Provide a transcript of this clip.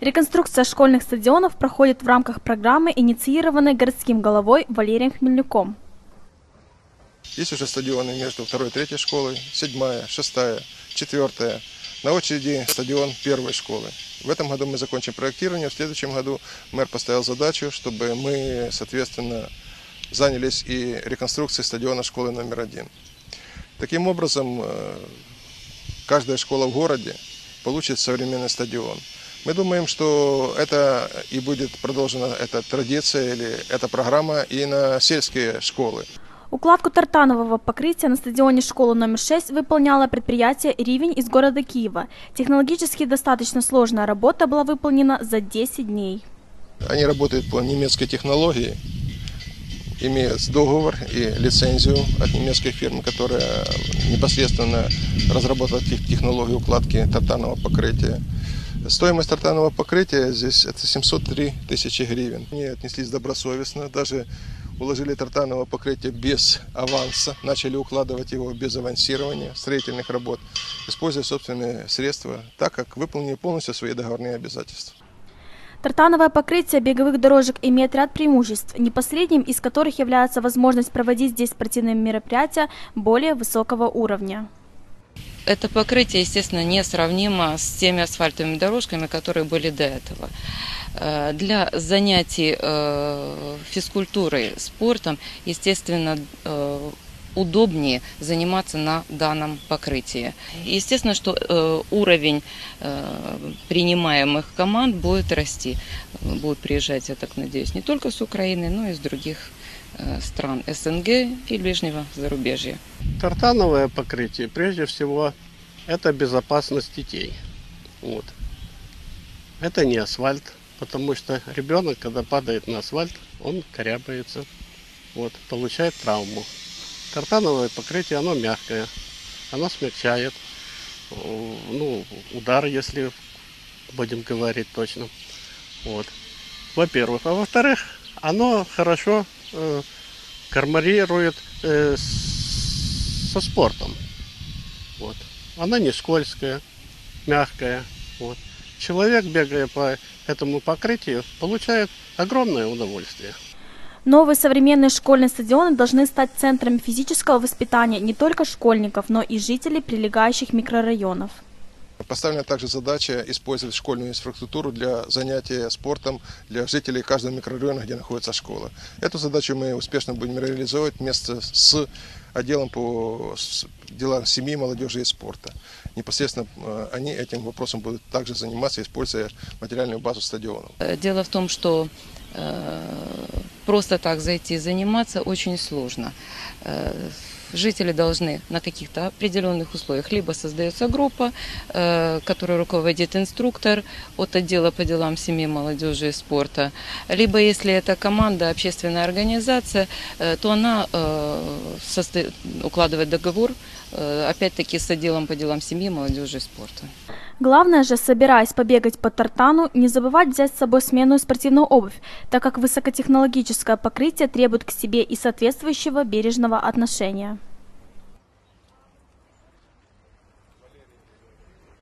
Реконструкция школьных стадионов проходит в рамках программы, инициированной городским головой Валерием Хмельнюком. Есть уже стадионы между второй и третьей школой, седьмая, шестая, четвертая. На очереди стадион первой школы. В этом году мы закончим проектирование, в следующем году мэр поставил задачу, чтобы мы, соответственно, занялись и реконструкцией стадиона школы номер один. Таким образом, э, каждая школа в городе получит современный стадион. Мы думаем, что это и будет продолжена эта традиция или эта программа и на сельские школы. Укладку тартанового покрытия на стадионе школы номер 6 выполняло предприятие «Ривень» из города Киева. Технологически достаточно сложная работа была выполнена за 10 дней. Они работают по немецкой технологии, имеют договор и лицензию от немецкой фирмы, которая непосредственно разработала технологию укладки тартанового покрытия. Стоимость тартанового покрытия здесь это 703 тысячи гривен. Они отнеслись добросовестно, даже уложили тартановое покрытие без аванса, начали укладывать его без авансирования строительных работ, используя собственные средства, так как выполнили полностью свои договорные обязательства. Тартановое покрытие беговых дорожек имеет ряд преимуществ, не последним из которых является возможность проводить здесь спортивные мероприятия более высокого уровня. Это покрытие, естественно, несравнимо с теми асфальтовыми дорожками, которые были до этого. Э, для занятий э, физкультурой, спортом, естественно, э, удобнее заниматься на данном покрытии. Естественно, что уровень принимаемых команд будет расти. Будут приезжать, я так надеюсь, не только с Украины, но и с других стран СНГ и ближнего зарубежья. Тартановое покрытие, прежде всего, это безопасность детей. Вот. Это не асфальт, потому что ребенок, когда падает на асфальт, он корябается, вот, получает травму. Тартановое покрытие, оно мягкое, оно смягчает ну, удар, если будем говорить точно. Вот. Во-первых. А во-вторых, оно хорошо э, кармарирует э, со спортом. Вот. Она не скользкая, мягкая. Вот. Человек, бегая по этому покрытию, получает огромное удовольствие. Новые современные школьные стадионы должны стать центрами физического воспитания не только школьников, но и жителей прилегающих микрорайонов. Поставлена также задача использовать школьную инфраструктуру для занятия спортом для жителей каждого микрорайона, где находится школа. Эту задачу мы успешно будем реализовать вместе с отделом по делам семьи, молодежи и спорта. Непосредственно э, они этим вопросом будут также заниматься, используя материальную базу стадиона. Э, дело в том, что э, просто так зайти и заниматься очень сложно жители должны на каких-то определенных условиях. Либо создается группа, которой руководит инструктор от отдела по делам семьи, молодежи и спорта. Либо, если это команда, общественная организация, то она э, укладывает договор, опять-таки, с отделом по делам семьи, молодежи и спорта. Главное же, собираясь побегать по тартану, не забывать взять с собой сменную спортивную обувь, так как высокотехнологическое покрытие требует к себе и соответствующего бережного отношения.